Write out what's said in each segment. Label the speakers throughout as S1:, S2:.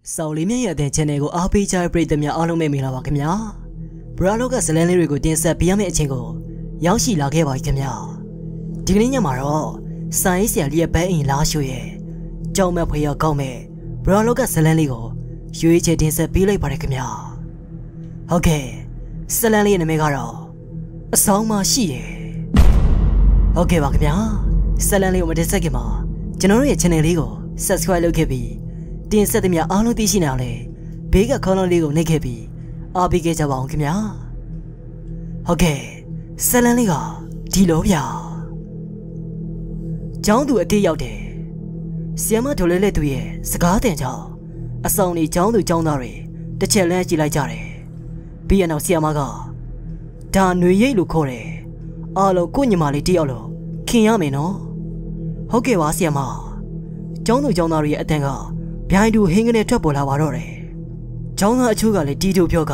S1: ။စော်လေးမြတ်ရဲ့အတဲ့ channel ကိုအားပေးကြတဲ့ပရိသတ်များအားလုံးပဲမင်္ဂလာပါခင်ဗျာ။ဘရာလောကဇလန်လေးတွေကိုတင်ဆက်ပေးရမယ့်အချိန်ကိုရောက်ရှိလာခဲ့ပါပြီခင်ဗျာ။ဒီကနေ့ညမှာတော့စိုင်းဆရာလေးရဲ့ဘဲအိမ်လာရွှေရဲ့ကြောင်မဲ့ဖွေရောက်ကောင်းမဲ့ဘရာလောကဇလန်လေးကိုရွေးချယ်တင်ဆက်ပေးလိုက်ပါတယ်ခင်ဗျာ။ဟုတ်ကဲ့ဇလန်လေးရဲ့နာမည်ကတော့အဆောင်မရှိတယ်။ဟုတ်ကဲ့ပါခင်ဗျာ။ဇလန်လေးကိုမတင်ဆက်ခင်မှာကျွန်တော်တို့ရဲ့ channel လေးကို subscribe လုပ်ခဲ့ပြီး တင်ဆက်သမျှအားလုံးသိရှိနိုင်အောင်လေဘေးကခေါင်းလုံးလေးကိုနှိပ်ခဲ့ပြီးအားပေးခဲ့ကြပါအောင်ခင်ဗျာဟုတ်ကဲ့ဇလန်လေးကဒီလိုဗျာကျောင်းသူအတိတ်ရောက်တယ်ဆီယမထိုလဲလဲသူရဲ့စကားတင်ကြောင့်အဆောင်နေကျောင်းသူကျောင်းသားတွေတစ်ချက်လမ်းကြည့်လိုက်ကြတယ်ပြီးရနောက်ဆီယမကဒါຫນွေရိတ်လို့ခေါ်တယ်အားလုံးကိုညီမလေးတယောက်လို့ခင်ရမယ်နော်ဟုတ်ကဲ့ပါဆီယမကျောင်းသူကျောင်းသားတွေရဲ့အတန်က ဗျိုင်းတူဟင်းကနေထွက်ပေါ်လာပါတော့တယ်။ကျောင်းသားအချို့ကလည်းတီတူပြောက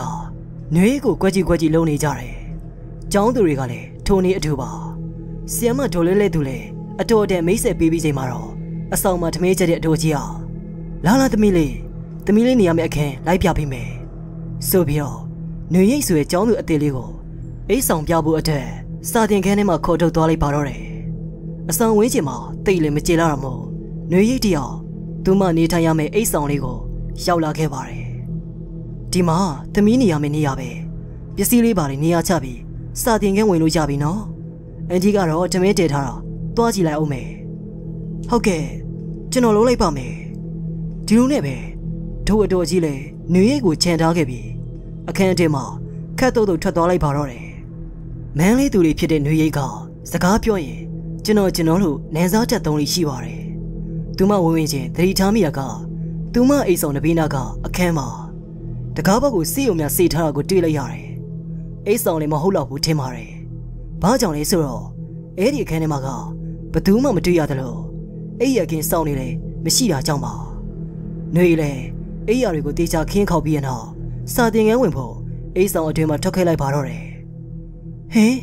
S1: နှွေးကိုကွက်ကြီးကွက်ကြီးလုံးနေကြတယ်။ကျောင်းသူတွေကလည်းထိုနေအထူပါ။ဆီယမထိုလဲလဲသူလည်းအတော်တန်မိတ်ဆက်ပေးပြီးချိန်မှာတော့အဆောင်မှာထမင်းချက်တဲ့အတော်ကြီးအောင်လာလာသမီးလေးသမီးလေးနေရမယ့်အခန်းလိုက်ပြပေးမယ်။ဆိုပြီးတော့နှွေရိတ်ဆိုရဲ့ကျောင်းသူအသေးလေးကိုအိတ်ဆောင်ပြဖို့အတွက်စာတင်ခန်းထဲမှာခေါ်ထုတ်သွားလိုက်ပါတော့တယ်။အဆောင်ဝင်းကျင်မှာတိတ်လည်းမကြေလာတော့မို့နှွေရိတ်တယောက် သူမနေထိုင်ရမယ့်အိတ်ဆောင်လေးကိုရောက်လာခဲ့ပါတယ်။ဒီမှာသမီးနေရမယ့်နေရာပဲပစ္စည်းလေးပါလေးနေရာချပြီးစာတင်ခန်းဝင်လို့ရပြီနော်။အန်တီကတော့တမဲတည်ထားတာသွားကြည့်လိုက်အောင်မယ်။ဟုတ်ကဲ့ကျွန်တော်လုံးလိုက်ပါမယ်။ဒီလိုနဲ့ပဲဒို့အတော်ကြီးလည်းနေရိတ်ကိုခြံထားခဲ့ပြီးအခန်းထဲမှာခတ်တုတ်တုတ်ထွက်သွားလိုက်ပါတော့တယ်။မန်းလေးသူတွေဖြစ်တဲ့နေရိတ်ကစကားပြောရင်ကျွန်တော်ကျွန်တော်တို့နန်းစားချက်သုံးလေးရှိပါတယ် သူမဝင်းဝင်းချင်းသတိထားမိတာကသူမအိတ်ဆောင်တပင်းနာကအခန်းမှာတကားဘက်ကိုစေးုံများစေထားတာကိုတွေ့လိုက်ရတယ်။အိတ်ဆောင်လည်းမဟုတ်တော့ဘူးထင်ပါတယ်။ဘာကြောင့်လဲဆိုတော့အဲ့ဒီအခန်းထဲမှာကဘသူမှမတွေ့ရသလိုအိတ်ရကင်းစောင့်နေတယ်မရှိတာကြောင့်ပါ။နှွေလေအိတ်ရတွေကိုတေချာခင်းခေါက်ပြီးရတော့စာတင်ငန်းဝင်ဖို့အိတ်ဆောင်အတွင်းမှာထွက်ခဲ့လိုက်ပါတော့တယ်။ဟင်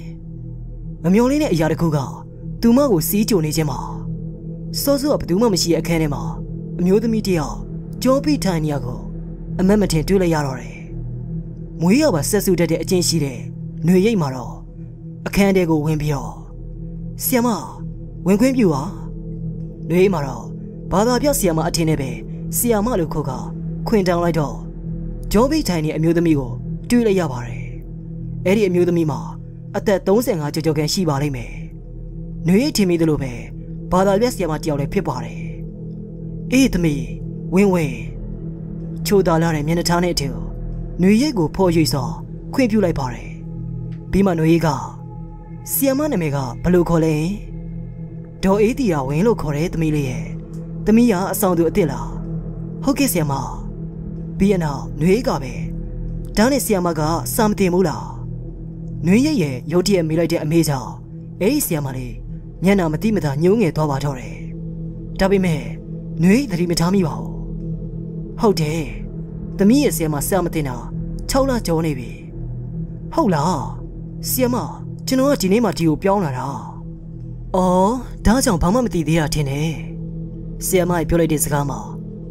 S1: မမျော်လင်းတဲ့အရာတခုကသူမကိုစီးကြိုနေခြင်းပါ။ စောစောကဘယ်သူမှမရှိတဲ့အခန်းထဲမှာအမျိုးသမီးတယောက်ကြောပိထိုင်နေရကိုအမက်မထင်တွေ့လိုက်ရတော့တယ်။မွေးရပါဆက်စုတတ်တဲ့အချင်းရှိတဲ့ຫນွေရိတ်မှာတော့အခန်းထဲကိုဝင်ပြီးတော့ဆီယမဝင်ခွင့်ပြုပါ။ຫນွေရိတ်မှာတော့ဘာသာပြဆီယမအထင်နဲ့ပဲဆီယမလို့ခေါ်ကခွင်တောင်းလိုက်တော့ကြောပိထိုင်နေအမျိုးသမီးကိုတွေ့လိုက်ရပါတယ်။အဲ့ဒီအမျိုးသမီးမှာအသက်35ကျော်ကျော်ခန့်ရှိပါလိမ့်မယ်။ຫນွေရိတ်ထင်မိသလိုပဲ ဘာသာပြဆရာမတယောက်လည်းဖြစ်ပါတယ်အေးသမီးဝင်းဝင်းချိုးတာလာတဲ့မျက်နှာထားနဲ့အထင်နွေရိတ်ကိုဖော်ရွေစွာခွင့်ပြုလိုက်ပါတယ်ပြီးမှနွေရိတ်ကဆီယမနာမည်ကဘလို့ခေါ်လဲဒေါ်အေးတီယာဝင်းလို့ခေါ်တယ်သမီးလေးရဲ့သမီးကအဆောင်သူအစ်စ်လားဟုတ်ကဲ့ဆီယမပြီးရနောက်နွေရိတ်ကပဲဒါနဲ့ဆီယမကစာမတင်ဘူးလားနွေရိတ်ရဲ့ရုတ်တရက်မေးလိုက်တဲ့အမေကြောင့်အေးဆီယမလေး ညနာမတိမတာညှိုးငယ်သွားပါတော့တယ်။ဒါပေမဲ့နှွေးသတိမထားမိပါဘူး။ဟုတ်တယ်။သမီးရဲ့ဆရာမစမတင်တာ6လကျော်နေပြီ။ဟုတ်လား။ဆရာမကျွန်တော်ကဒီနေ့မှဒီကိုပြောင်းလာတာ။အော်ဒါကြောင့်ဘာမှမသိသေးတာထင်တယ်။ဆရာမကြီးပြောလိုက်တဲ့စကားမှာ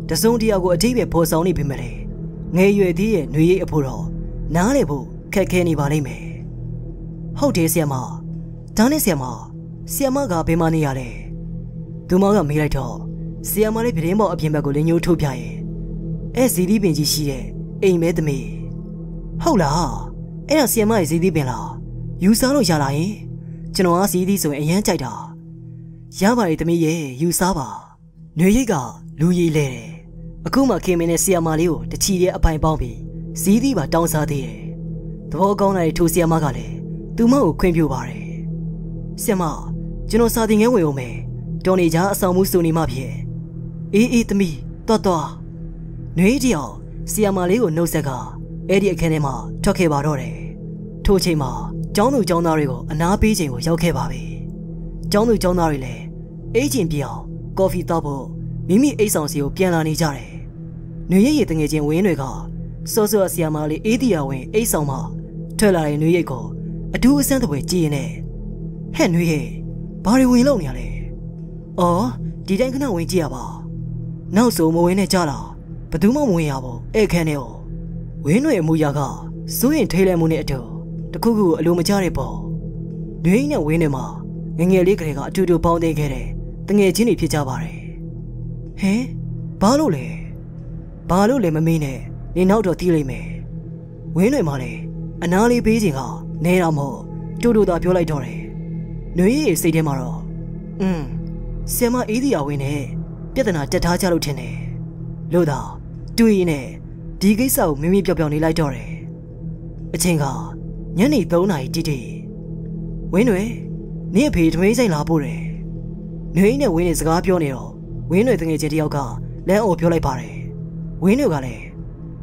S1: တစုံတရာကိုအတိတ်ပဲပေါ်ဆောင်နေပြီမလဲ။ငယ်ရွယ်သေးရဲ့နှွေးရိပ်အဖို့တော့နားလေဖို့ခက်ခဲနေပါလိမ့်မယ်။ဟုတ်တယ်ဆရာမ။ဒါနဲ့ဆရာမ ဆီယမကဘယ်မှနေရလဲသူမကမေးလိုက်တော့ဆီယမလေးပြတင်းပေါ်အပြင်ဘက်ကိုလင်းညိုးထုတ်ပြရဲ့အဲဇီဒီပင်ကြီးရှိတဲ့အိမ်မဲသမီးဟုတ်လားအဲ့ဒါဆီယမရဲ့ဇီဒီပင်လားယူစားလို့ရလာရင်ကျွန်တော်ကဇီဒီဆိုရင်အရန်ကြိုက်တာရပါလေသမီးရဲ့ယူစားပါຫນွေရိတ်ကလူရည်လဲတယ်အခုမှခင်မင်းနဲ့ဆီယမလေးကိုတချီတဲ့အပိုင်ပေါင်းပြီးဇီဒီပါတောင်းစားသေးတယ်သဘောကောင်းတဲ့ထိုဆီယမကလည်းသူမကိုခွင့်ပြုပါတယ်ဆီယမ ကျွန်တော်စာသင်ခန်းဝင်အောင်မယ်တော်နေကြအဆောင်မှုစုနေမှဖြစ်အေးအေးသမီးတော်တော်နှွေးတယောက်ဆီယာမာလေးကိုနှုတ်ဆက်ကအဲ့ဒီအခန်းထဲမှာထွက်ခဲ့ပါတော့တယ်ထို့ချိန်မှာကျောင်းသူကျောင်းသားတွေကိုအနားပေးချိန်ကိုရောက်ခဲ့ပါပြီကျောင်းသူကျောင်းသားတွေလည်းအေးချင်ပြအောင်ကော်ဖီတောက်ဖို့မိမိအိတ်ဆောင်စီကိုပြန်လာနေကြတယ်နှွေရည်ရည်တငယ်ချင်းဝင်းတွေကစောစောဆီယာမာလေးအေးတီယာဝင်အိတ်ဆောင်မှာထွက်လာတဲ့နှွေရည်ကိုအထူးအဆန်းတပွဲကြည်ရင်ဟဲ့နှွေရည် ဘာတွေဝင်လို့နေရလဲ။အော်ဒီတိုင်းခဏဝင်ကြည့်ရပါ။နောက်ဆိုမဝင်နဲ့ကြလား။ခဘသူမှမဝင်ရဘူးအဲ့ခန်းထဲကိုဝင်းတွေအမူအရာကစိုးရင်ထိလဲမှုနဲ့အတူတခုခုအလိုမကျတဲ့ပေါ့နှွေးနဲ့ဝင်းတွေမှာငငယ်လေးကလေးကအတူတူပေါင်းသိခဲ့တဲ့တငယ်ချင်းတွေဖြစ်ကြပါတယ်ဟင်ဘာလို့လဲဘာလို့လဲမမေးနဲ့နေနောက်တော့တီးလိုက်မယ်ဝင်းတွေမှာလေအနားလေးပေးခြင်းကနဲတော့မဟုတ်တူတူသာပြောလိုက်တော့တယ် နှွေးရဲ့စိတ်ထဲမှာတော့อืมဆင်မအေးဒီယာဝင်းနဲ့ပြဿနာတက်ထားကြလို့ထင်တယ်လို့တော့တွေးရင်နဲ့ဒီကိစ္စကိုမင်းမပြောင်ပြောင်နေလိုက်တော့တယ်အချိန်ကညနေ3နာရီတိတိဝင်းတွေနင့်အဖေထမင်းဆိုင်လာပို့တယ်နှွေးနဲ့ဝင်းနဲ့စကားပြောနေတော့ဝင်းတွေတငယ်ချင်းတယောက်ကလမ်းအော်ပြောလိုက်ပါတယ်ဝင်းတွေကလည်း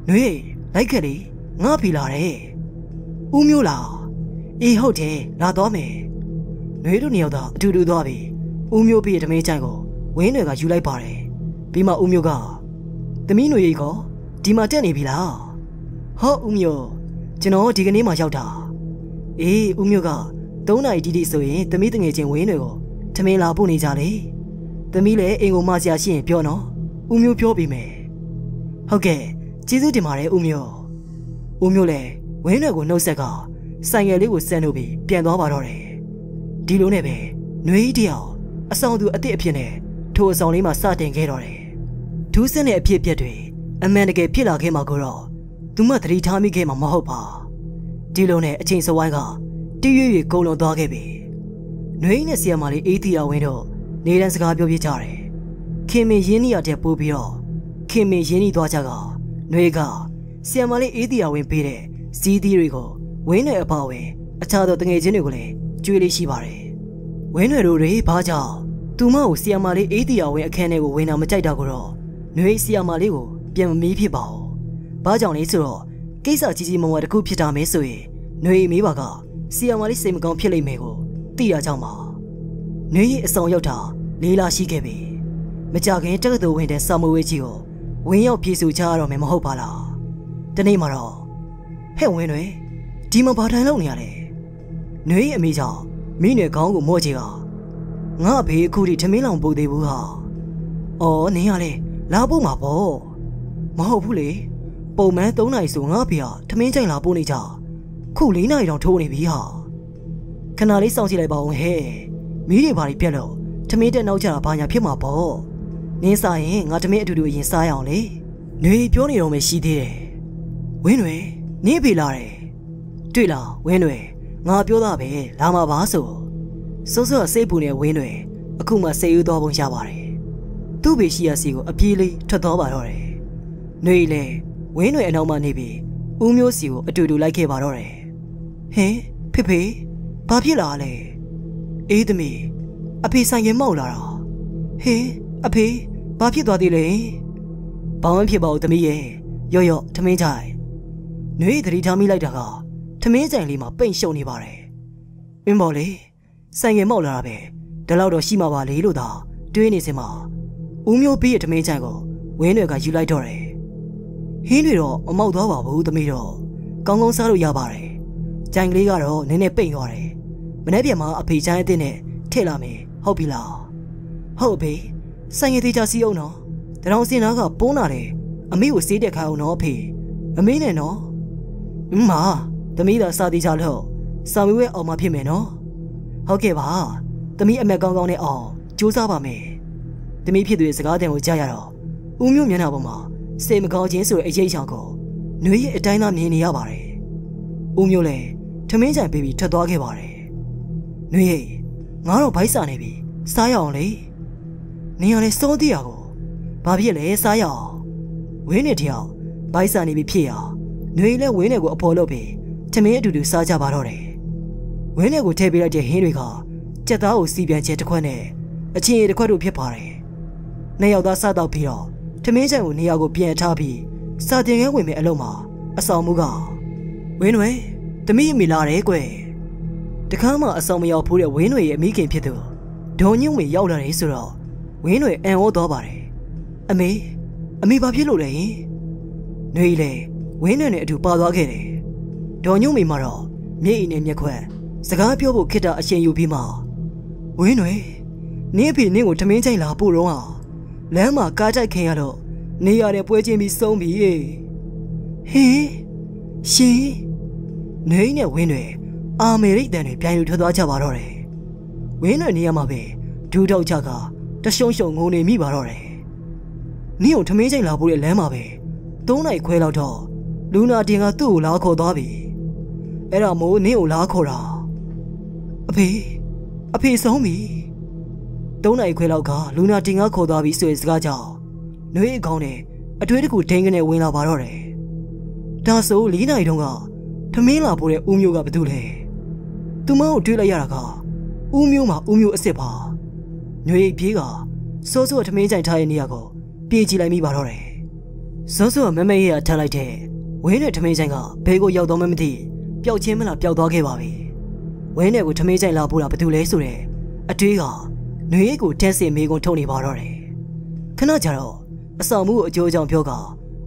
S1: နှွေးလိုက်ခဲ့လေငါဖီလာတယ်ဦးမျိုးလားအေးဟုတ်တယ်လာတော့မယ် နှွေးတို့နှစ်ယောက်သာအတူတူသွားပြီဦးမျိုးပြည့်တမင်းချိုင်ကိုဝင်းတွေကယူလိုက်ပါတယ်ပြီးမှဦးမျိုးကသမီးຫນွေရိတ်ကောဒီမှာတက်နေပြီလားဟောဦးမျိုးကျွန်တော်ဒီကနေ့မှရောက်တာအေးဦးမျိုးက3နာရီတိတိဆိုရင်သမီးတငယ်ချင်းဝင်းတွေကိုထမင်းလာပို့နေကြလေသမီးလည်းအိမ်ကိုမဆရာရှိရင်ပြောနော်ဦးမျိုးပြောပြီးမယ်ဟုတ်ကဲ့ကျေးဇူးတင်ပါတယ်ဦးမျိုးဦးမျိုးလည်းဝင်းတွေကိုနှုတ်ဆက်ကဆိုင်ငယ်လေးကိုဆန်လို့ပြီးပြန်သွားပါတော့တယ် ဒီလိုနဲ့ပဲနှွေးတယောက်အဆောင်သူအစ်စ်အဖြစ်နဲ့ထိုအဆောင်လေးမှာစတင်ခဲ့တော့တယ်ဒူးစင်းတဲ့အဖြစ်အပျက်တွေအမှန်တကယ်ဖြစ်လာခဲ့မှာကိုတော့သူမသတိထားမိခဲ့မှာမဟုတ်ပါဒီလိုနဲ့အချိန်စဝိုင်းကတရွေ့ရွေ့ကုံလွန်သွားခဲ့ပြီနှွေးနဲ့ဆီယမလေးအေးတီယာဝင်းတို့နေတန်းစကားပြောပြကြတယ်ခင်မင်းရင်းနှီးရတဲ့ပို့ပြီးတော့ခင်မင်းရင်းနှီးသွားကြကနှွေးကဆီယမလေးအေးတီယာဝင်းပေးတဲ့စီးသီးတွေကိုဝင်းနဲ့အပါဝင်အခြားသောတငယ်ချင်းတွေကိုလည်း ကြွေးလေးရှိပါတယ်ဝင်းတွေတို့တွေဘာကြောင့်သူမကိုဆီယမလေးအေးတီယာဝင်းအခန်းထဲကိုဝင်တာမကြိုက်တာကိုတော့နှွေးဆီယမလေးကိုပြန်မမီးဖြစ်ပါဘူးဘာကြောင့်လဲဆိုတော့ကိစ္စကြီးကြီးမားမားတစ်ခုဖြစ်တာမဲဆိုရင်နှွေမေးပါကဆီယမလေးစိတ်မကောင်းဖြစ်လိမ့်မယ်ကိုသိရကြောင်းပါနှွေရဲ့အဆောင်ရောက်တာလေးလာရှိခဲ့ပြီမကြခင်တက္ကသိုလ်ဝင်တဲ့စာမွေးကြီးကိုဝင်းရောက်ပြေစုချရတော့မယ်မဟုတ်ပါလားဒီနေ့မှာတော့ဟဲ့ဝင်းတွေဒီမှာဘာထိုင်လို့နေရလဲ နှွေအမေကြောင့်မိနယ်ခေါင်းကိုမော့ချေကငါဘေးအခုထိထမင်းလောင်ပို့သေးဘူးဟာအော်နင်းရလေလာပို့မှာပေါ့မဟုတ်ဘူးလေပုံမှန်3နိုင်ဆိုငါဖေဟာထမင်းချိန်လာပို့နေကြခု4နိုင်တောင်ထိုးနေပြီဟာခဏလေးစောင့်ကြည့်လိုက်ပါဦးဟဲ့မီးတွေဘာတွေပြက်လို့ထမင်းတက်နောက်ကျတာဘာညာဖြစ်မှာပေါ့နင်းစားရင်ငါထမင်းအတူတူအရင်စားရအောင်လေຫນွေပြောနေတော့မှရှိသေးတယ်ဝင်းတွေနင်းဖေလာတယ်တွေ့လားဝင်းတွေ ငါပြောတာပဲလာမှာပါဆိုစိုးစိုးစိတ်ပူနေဝင်းတွေအခုမှစိတ်ယူသွားပုံရပါတယ်သူ့ဘေရှိရစီကိုအပြေးလေးထွက်သွားပါတော့တယ်။နှွေလေဝင်းတွေအနောက်မှနေပြီးဦးမျိုးစီကိုအတူတူလိုက်ခဲ့ပါတော့တယ်။ဟင်ဖေဖေဘာဖြစ်လာလဲ။အေးသမီးအဖေဆိုင်ကမောက်လာတာ။ဟင်အဖေဘာဖြစ်သွားသေးလဲ။ဘာမှဖြစ်ပါဘူးသမီးရဲ့ရော့ရော့ထမင်းကြိုင်။နှွေသတိထားမိလိုက်တာက ထမင်းကြိုင်လေးမှာပိန့်ရှုံနေပါတယ်။မင်းပေါ်လေဆိုင်ကမောက်လာတာပဲဒါတော့တော့ရှိမှာပါလေလို့သာတွေးနေစင်မှာဦးမျိုးပြီးရဲ့ထမင်းချိုင်ကိုဝင်းတွေကယူလိုက်တော့တယ်ဟင်းတွေတော့မမောက်သွားပါဘူးသမီးတော့ကောင်းကောင်းစားလို့ရပါတယ်ကြိုင်ကလေးကတော့နည်းနည်းပိတ်သွားတယ်မနေ့ပြန်မှာအဖေချိုင်းအစ်နဲ့ထည့်လာမယ်ဟုတ်ပြီလားဟုတ်အဖေဆိုင်ရည်သေးချစီအောင်နော်တရောင်စင်နာကပုံးလာတယ်အမေကိုစေးတက်ခိုင်းအောင်နော်အဖေအမေနဲ့နော်အမ သမီးသာစာသေးချလို့စာမေးပွဲအောင်မဖြစ်မယ်နော်ဟုတ်ကဲ့ပါသမီးအမက်ကောင်းကောင်းနဲ့အောင်စူးစမ်းပါမယ်သမီးဖြစ်သူရဲ့စကားတန်ကိုကြားရတော့ဦးမျိုးမျက်နှာပေါ်မှာစိတ်မကောင်းခြင်းဆိုတဲ့အရေးအချောင်ကိုနှွေးရဲ့အတိုင်းသားမြင်နေရပါတယ်။ဦးမျိုးလည်းထမင်းကြိုင်ပေးပြီးထွက်သွားခဲ့ပါတယ်။နှွေးရဲ့ငါတော့ဗိုက်စာနေပြီစားရအောင်လေ။နင်ရလဲစိုးသေးရကိုဘာဖြစ်လဲစားရအောင်ဝင်းနေတယောက်ဗိုက်စာနေပြီဖြစ်ရနှွေးလည်းဝင်းနေကိုအဖော်လုပ်ပြီး ထမင်းအတူတူစားကြပါတော့တယ်။ဝင်းနေကိုထည့်ပေးလိုက်တဲ့ဟင်းတွေကကြက်သားကိုစီပြန်ချဲတစ်ခွက်နဲ့အချင်းတစ်ခွက်တို့ဖြစ်ပါတယ်။နှစ်ယောက်သားစားတော့ပြီးတော့ထမင်းချံကိုနေရာကိုပြန်ထားပြီးစာတင်ခန်းဝင်မဲ့အလုံးမှာအဆောင်မှုကဝင်းွယ်တမိအမိလာတယ်ကွယ်တခါမှအဆောင်မရောက်ဘူးတဲ့ဝင်းွယ်ရဲ့အမိခင်ဖြစ်သူဒေါ်ညုံမေရောက်လာတယ်ဆိုတော့ဝင်းွယ်အံ့ဩသွားပါတယ်အမေအမေဘာဖြစ်လို့လဲနှွေလေဝင်းွယ်နဲ့အတူပါသွားခဲ့တယ် ဒေါ်ညုံမေမှာတော့မျက်ရည်နဲ့မျက်ခွက်စကားပြောဖို့ခစ်တာအရှင်ယူပြီးမှဝင်းွယ်နင်းအဖေနင်းကိုထမင်းချိုင်လာပို့တော့လမ်းမှာကားကြိုက်ခင်ရတော့နေရတဲ့ပွဲချင်းပြီးဆုံးပြီဟေးရှင်နေနဲ့ဝင်းတွေအာမေရိတန်တွေပြန်ယူထွက်သွားကြပါတော့တယ်ဝင်းတွေနေရာမှာပဲဒူးတော့ချကတရှုံရှုံငိုနေမိပါတော့တယ်နင်းကိုထမင်းချိန်လာဖို့တဲ့လမ်းမှာပဲ၃နိုင်ခွဲလောက်တော့လူနာတင်ကသူ့ကိုလာခေါ်သွားပြီ အဲ့ဒါမို့နင်းကိုလာခေါ်တာအဖေအဖေဆုံးပြီ၃နိုင်ခွဲလောက်ကလူနာတင်ကခေါ်သွားပြီဆိုတဲ့စကားကြောင့်နှွေးအကောင်းနဲ့အတွေးတကူဒိန်းကနေဝင်လာပါတော့တယ်ဒါဆို၄နိုင်တုန်းကထမင်းလာပို့တဲ့ဦးမျိုးကဘာတူလဲသူမကိုတွေးလိုက်ရတာကဦးမျိုးမှာဦးမျိုးအစ်စ်ပါညွေပြေးကစိုးစိုးထမင်းကြိုင်ထားတဲ့နေရာကိုပြေးကြည့်လိုက်မိပါတော့တယ်စိုးစိုးကမမဲရထားလိုက်တဲ့ဝင်းနဲ့ထမင်းကြိုင်ကဘဲကိုရောက်တော့မှမသိ ပျောက်ချင်းမလားပျောက်သွားခဲ့ပါပြီဝင်းနဲ့ကိုထမင်းကြိုင်လာပို့တာဘာတူလဲဆိုတဲ့အတွေးကညွေကိုတက်စင်မေးကုန်ထုတ်နေပါတော့တယ်ခဏကြာတော့အဆောင်မှုအကျိုးကြောင့်ပြောက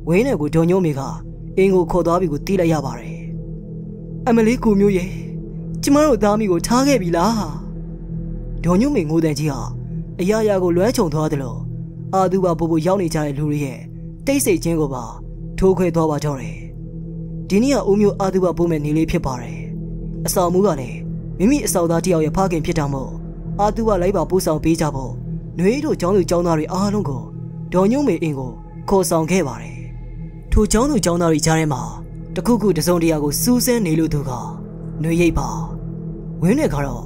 S1: ဝင်းနဲ့ကိုဒုံညိုးမေကအင်းကိုခေါ်သွားပြီကိုတီးလိုက်ရပါတယ်အမလေးကိုမျိုးရဲ့ကျမတို့သားမိကိုထားခဲ့ပြီလားဒေါ်ညုမေငိုတန်ကြီးဟာအရာရာကိုလွှဲချုံသွားတယ်လို့အာသူပါပူပူရောက်နေကြတဲ့လူတွေရဲ့တိတ်ဆိတ်ခြင်းကိုပါထိုးခွဲသွားပါတော့တယ် ဒီနေ့ကအိုးမျိုးအာသူဘပုံမဲ့နေလေးဖြစ်ပါတယ်အဆောင်မူးကလည်းမိမိအဆောင်သားတယောက်ရဲ့ဖခင်ဖြစ်တာမို့အာသူဘလိုက်ပါပို့ဆောင်ပေးကြဖို့နွေတို့ကျောင်းသူကျောင်းသားတွေအားလုံးကိုဒေါ်ညုံမေအင်ကိုခေါ်ဆောင်ခဲ့ပါတယ်ထိုကျောင်းသူကျောင်းသားတွေကြားထဲမှာတခုခုတစုံတရာကိုစူးစမ်းနေလို့သူကနွေရိပ်ပါဝင်းတဲ့ခါတော့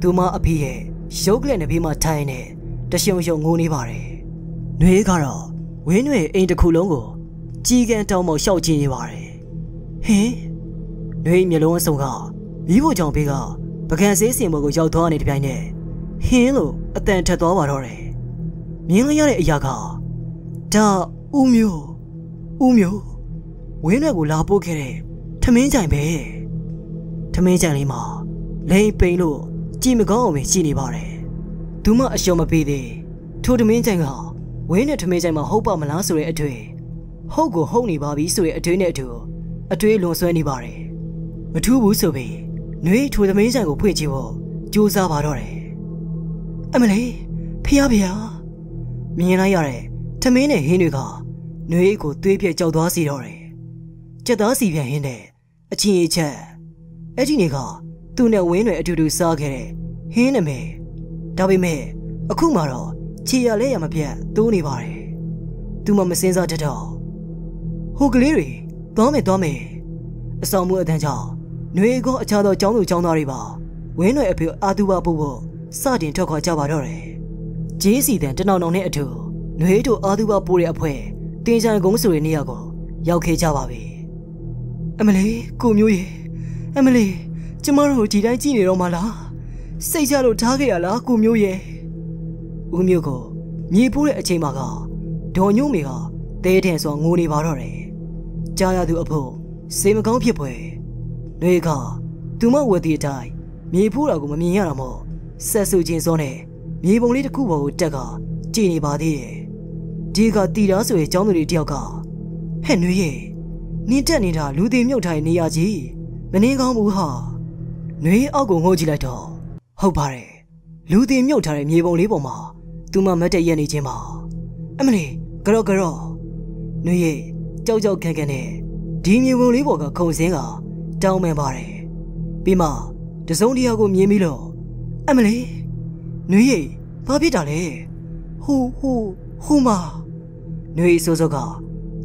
S1: သူမအဖေရဲ့ရုပ်ကလေးနဘေးမှာထိုင်နေတရှုံရှုံငိုနေပါတယ်နွေကတော့ဝင်းနွေအိမ်တစ်ခုလုံးကိုကြီးကန်းတောင်းမောက်ရှောက်ကြည့်နေပါတယ် ဟင်နှွေမျက်လုံးအစုံကမိဖို့ကြောင့်ဘေးကပကံဆေးစင်ဘောကိုရောက်သွားနေတဲ့ပြိုင်နဲ့ဟင်းလို့အတန်ထက်သွားပါတော့တယ်မြင်လိုက်ရတဲ့အရာကဒါဦးမျိုးဦးမျိုးဝင်းတွေကိုလာပို့ခဲ့တဲ့ထမင်းကြိုင်ပဲထမင်းကြိုင်လေးမှာလိန်ပိန်လို့ကြည်မကောင်းအောင်ပဲရှိနေပါတယ်သူမအရှုံးမပေးသေးထိုထမင်းကြိုင်ကဝင်းနဲ့ထမင်းကြိုင်မှာဟုတ်ပါမလားဆိုတဲ့အတွေ့ဟုတ်ကိုဟုတ်နေပါပြီဆိုတဲ့အတွေ့နဲ့အတူ အတွေ့လွန်ဆွဲနေပါတယ်မထူးဘူးဆိုပြီးနှွေးထိုသမင်းကြိုင်ကိုဖွင့်ကြည့်ဖို့ကြိုးစားပါတော့တယ်အမလေးဖះဖះမြင်လိုက်ရတဲ့ထမင်းနဲ့ဟင်းတွေကနှွေးကိုသွေးပြက်ကြောက်သွားစေတော့တယ်ကြက်သားစီပြန်ဟင်းတဲ့အချင်းအချက်အဲ့ဒီနေကသူ့နဲ့ဝင်းတွေအတူတူစားခဲ့တဲ့ဟင်းနမဲဒါပေမဲ့အခုမှတော့ခြေရလဲရမပြတ်တိုးနေပါတယ်သူမှမစင်းစားတတ်တော့ဟိုကလေးတွေ သွားမယ်သွားမယ်အဆောင်မှုအတန်းကြောင့်ຫນွေကောအခြားသောចောင်းသူចောင်းသားတွေပါဝင်းတွေအဖေအာသူဘပို့ဖို့စတင်ထွက်ခွာကြပါတော့တယ်ဂျေးစီတန်တနောင်နောင်နဲ့အတူຫນွေတို့အာသူဘပို့တဲ့အဖွဲတင်ချန်ကုန်းဆိုတဲ့နေရာကိုရောက်ခဲ့ကြပါပြီအမလေးကိုမျိုးရေအမလေးကျမတို့ဒီတိုင်းကြည့်နေတော့မှလားစိတ်ချလို့ထားခဲ့ရလားကိုမျိုးရေဦးမျိုးကိုမြေပိုးတဲ့အချိန်မှာကဒေါ်ညို့မေကတဲတဲ့ဆိုငိုနေပါတော့တယ် ကြားရသူအဖို့စေမကောင်းဖြစ်ပွဲနှွေကသူမဝက်တီအတိုင်းမြေဖိုးတာကိုမမြင်ရတာမို့ဆက်ဆူချင်းစောနဲ့မြေပုံလေးတစ်ခုပေါ်ကိုတက်ကကြည်နေပါသေးတယ်ဒီကတီတာဆိုရဲ့ចောင်းသူတွေတယောက်ကဟဲ့နှွေရဲ့နင်းတက်နေတာလူသေးမြုပ်ထိုင်နေရကြီးမနှင်းကောင်းဘူးဟာနှွေအောက်ကိုငိုကြည့်လိုက်တော့ဟုတ်ပါတယ်လူသေးမြုပ်ထားတဲ့မြေပုံလေးပေါ်မှာသူမမတ်တက်ရက်နေခြင်းပါအမလီကရော့ကရော့နှွေရဲ့ ကြောက်ကြောက်ခက်ခက်နဲ့ဒီမြေပုံလေးပေါ်ကခုံစင်းကတောင်းပန်ပါတယ်ပြီးမှတစုံတရာကိုမြင်ပြီးတော့အမလီနှွေရဲ့ဘာဖြစ်တာလဲဟိုဟိုဟိုမှာနှွေစိုးစိုးက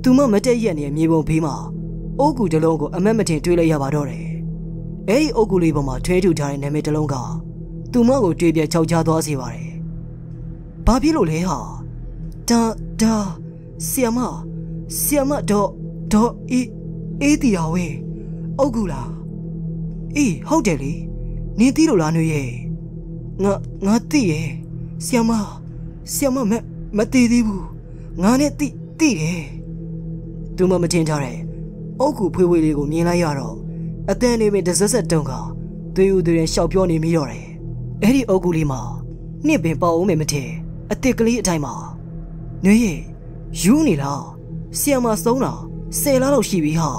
S1: သူမမတက်ရက်နေတဲ့မြေပုံဖေးမှာအုတ်ကူတစ်လုံးကိုအမက်မထင်တွေးလိုက်ရပါတော့တယ်။အဲဒီအုတ်ကူလေးပေါ်မှာထွဲထူထားတဲ့နာမည်တစ်လုံးကသူမကိုတွေးပြချောက်ချသွားစေပါတယ်။ဘာဖြစ်လို့လဲဟာ။ဒါဒါဆီယမ ဆီယမတော့တော့အေးအေးတီယာဝင်းအုတ်ကူလား။အေးဟုတ်တယ်လေ။နင်းသိလို့လားနှွေရဲ့။ငါငါသိရဲ့။ဆီယမဆီယမမမသိသေးဘူး။ငါနဲ့သိသိတယ်။သူမမတင်ထားတဲ့အုတ်ကူဖွေးဖွေးလေးကိုမြင်လိုက်ရတော့အတန်နေပင်တစက်ဆက်တုံကသွေးဦးသွေးရှောက်ပြောနေမိတော့တယ်အဲ့ဒီအုတ်ကူလေးမှာနှစ်ပင်ပေါအောင်မယ်မထင်အစ်စ်ကလေးအတိုင်းမှာနှွေးရဲ့ယူနေလား ဆီယမဆုံးတာဆယ်လားလောက်ရှိပြီဟာ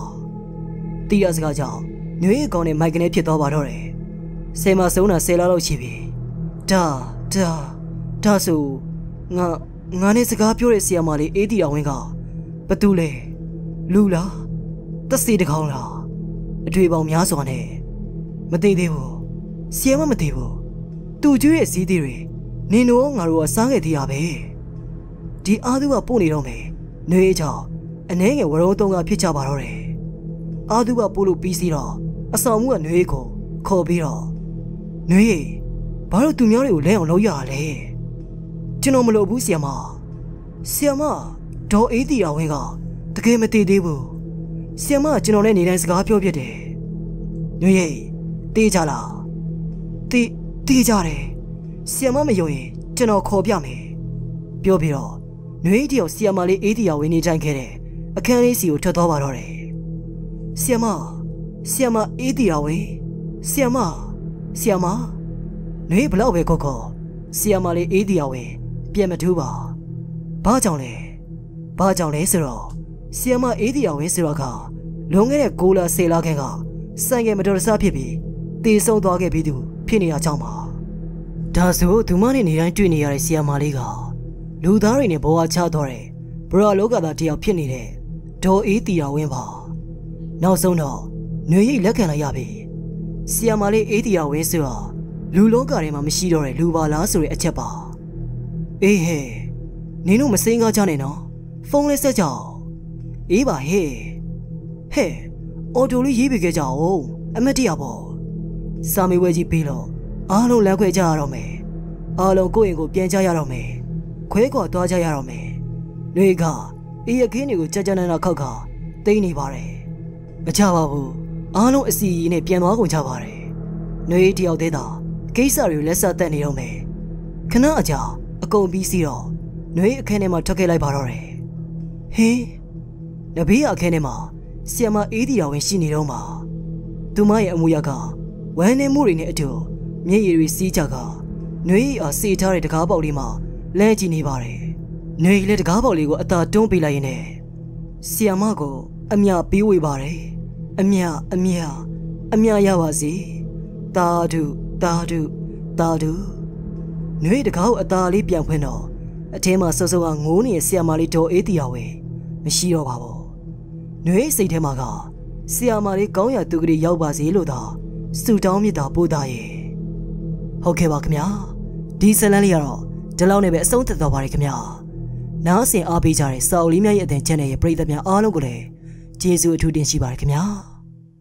S1: တီးရစကားကြောင့်နှွေးရဲ့ကောင်းနဲ့မိုက်ကနေဖြစ်သွားပါတော့တယ်ဆယ်မဆုံးတာဆယ်လားလောက်ရှိပြီဒါဒါဒါဆိုငါငါနဲ့စကားပြောတဲ့ဆီယမလေးအေးတီအောင်ဝင်းကဘသူလဲလူလားတက်စီတကောင်လားအတွေ့ပေါင်းများစွာနဲ့မသိသေးဘူးဆီယမမသိဘူးသူကျွေးရဲ့စီးသေးတွေနင်တို့ငါတို့ကစားခဲ့သေးရပဲဒီအာသူကပို့နေတော့မယ် နှွေးချောင်းအနှဲငယ်ဝရုံးသုံးကဖြစ်ကြပါတော့တယ်အာသူကပို့လို့ပြီးစီတော့အဆောင်မှုကနှွေးကိုခေါ်ပြီးတော့နှွေးဘာလို့သူများတွေကိုလဲအောင်လုပ်ရလဲကျွန်တော်မလုပ်ဘူးဆီယမဆီယမဒေါ်အေးတီတော်ဝင်းကတကယ်မတည်သေးဘူးဆီယမကကျွန်တော်နဲ့နေတိုင်းစကားပြောပြတယ်ညွေတေးကြလားတေးတေးကြတယ်ဆီယမမယုံရင်ကျွန်တော်ခေါ်ပြမယ်ပြောပြီးတော့ နွေးတီအောင်ဆီယမလေးအေးတီအောင်ဝင်နေကြိုင်ခဲ့တယ်အခန်းလေးစီကိုထွက်သွားပါတော့တယ်ဆီယမဆီယမအေးတီအောင်ဝင်ဆီယမဆီယမနွေးဘလောက်ပဲခေါ်ခေါ်ဆီယမလေးအေးတီအောင်ဝင်ပြန်မထူးပါဘာကြောင့်လဲဘာကြောင့်လဲဆိုတော့ဆီယမအေးတီအောင်ဝင်ဆိုတော့ကလွန်ခဲ့တဲ့9လ10လခန့်ကစံငယ်မတော်တဆဖြစ်ပြီးတည်ဆုံသွားခဲ့ပြီးသူဖြစ်နေရကြောင်းပါဒါဆိုသူမနဲ့နေတိုင်းတွေ့နေရတဲ့ဆီယမလေးက လူသားတွေနဲ့ဘဝချသွားတဲ့ဘရာလောကသားတယောက်ဖြစ်နေတဲ့ဒေါ်အေးတီတော်ဝင်းပါနောက်ဆုံးတော့ຫນွေရိတ်လက်ခံလိုက်ရပြီဆီယမလေးအေးတီတော်ဝင်းဆိုတော့လူလောကထဲမှာမရှိတော့တဲ့လူပါလားဆိုတဲ့အချက်ပါအေးဟဲ့နင်တို့မစိမ်းကားကြနဲ့နော်ဖုန်းလေးဆက်ကြအောင်အေးပါဟဲ့ဟဲ့အော်တိုလေးရေးပေးခဲ့ကြအောင်အမတ်တရပေါ့စာမေးပွဲကြီးပြီးတော့အားလုံးလမ်းခွဲကြရတော့မယ်အားလုံးကိုယ့်ရင်ကိုပြန်ကြရတော့မယ် ခွဲခွာသွားကြရတော့မယ်နှွေကအေးရခင်းတွေကိုကြကြနနာခောက်ခါတိတ်နေပါတယ်မကြပါဘူးအားလုံးအစီအီနဲ့ပြန်သွားကုန်ကြပါတယ်နှွေတယောက်သေးတာကိစ္စတွေကိုလက်ဆက်တက်နေတော့မယ်ခဏအကြာအကုန်ပြီးစီတော့နှွေအခန်းထဲမှာထွက်ခဲ့လိုက်ပါတော့တယ်ဟင်းနဘေးအခန်းထဲမှာဆီယမအေးတီတော်ဝင်ရှိနေတော့မှာသူမရဲ့အမူအရာကဝမ်းနေမှုတွေနဲ့အတူမျက်ရည်တွေစီးကြကနှွေးအားစေထားတဲ့တကားပေါက်လေးမှာ လဲကြည့်နေပါတယ်။နှွေးလည်းတကားပေါက်လေးကိုအသာတွန်းပေးလိုက်ရင်လည်းဆီယမကိုအမြပေးဝေပါတယ်။အမြအမြအမြရပါစေ။တာဒုတာဒုတာဒုနှွေးတကားကိုအသာလေးပြန်ဖွင့်တော့အထဲမှာစောစောကငိုးနေတဲ့ဆီယမလေးဒေါ်အေးတီတော်ဝင်မရှိတော့ပါဘူး။နှွေးစိတ်ထဲမှာကဆီယမလေးကောင်းရသူကလေးရောက်ပါစေလို့သာစူတောင်းမြတ်တာပို့သားရဲ့ဟုတ်ကဲ့ပါခင်ဗျာဒီဇလန်လေးကတော့ ဒီလောက်နဲ့ပဲအဆုံးသတ်တော့ပါတယ်ခင်ဗျာနားဆင်အားပေးကြတဲ့စာအုပ်လေးများရဲ့အသံ channel ရဲ့ပရိသတ်များအားလုံးကိုလည်းကျေးဇူးအထူးတင်ရှိပါတယ်ခင်ဗျာ